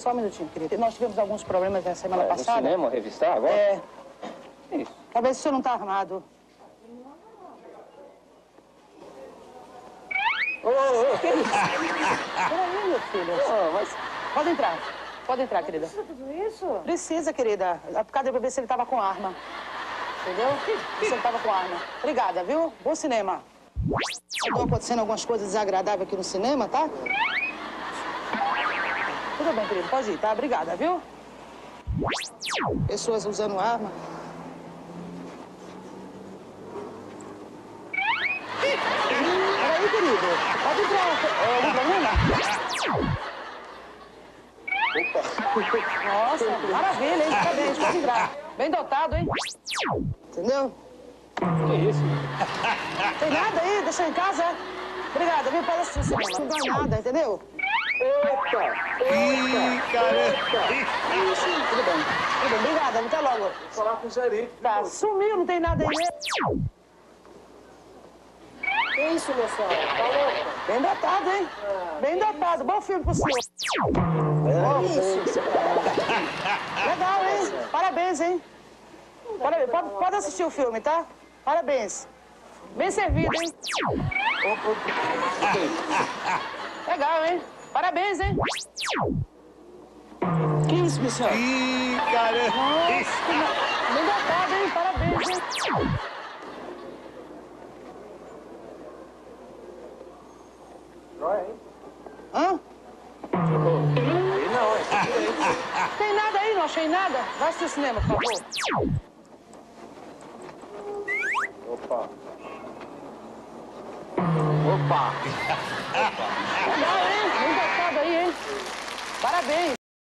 Só um minutinho, querido. Nós tivemos alguns problemas na semana no passada. cinema, revistar agora? É. Isso. Talvez o senhor não tá armado. Ô, ô, ô, que isso? Peraí, meu filho. Ô, mas... Pode entrar. Pode entrar, querida. Tudo isso? Precisa, querida. A picada é pra ver se ele tava com arma. Entendeu? Se ele tava com arma. Obrigada, viu? Bom cinema. Estão acontecendo algumas coisas desagradáveis aqui no cinema, tá? Tudo bem, querido. Pode ir, tá? Obrigada, viu? Pessoas usando arma. Peraí, querido. Pode entrar. É algum problema? Nossa, maravilha, hein? Parabéns, pode entrar. Bem dotado, hein? Entendeu? Que isso? Tem nada aí? Deixa em casa? é? Obrigada, viu? Pode assistir o cinema. Não ganha nada, entendeu? Ih, cara. Tudo bem. Tudo bem, obrigada. Até logo. Falar com o Zeri. Tá, sumiu, não tem nada aí. Que isso, moção? Tá louco? Bem dotado, hein? Bem dotado. Bom filme pro senhor. Legal, hein? Parabéns, hein? Parabéns. Pode, pode assistir o filme, tá? Parabéns. Bem servido, hein? Parabéns, hein? Que isso, Michel? Ih, cara. Bem dotado, hein? Parabéns, hein? Joia, hein? Hã? Aí não, hein? Tem nada aí? Não achei nada? Vai assistir o cinema, por favor. Opa. Opa! Legal, hein?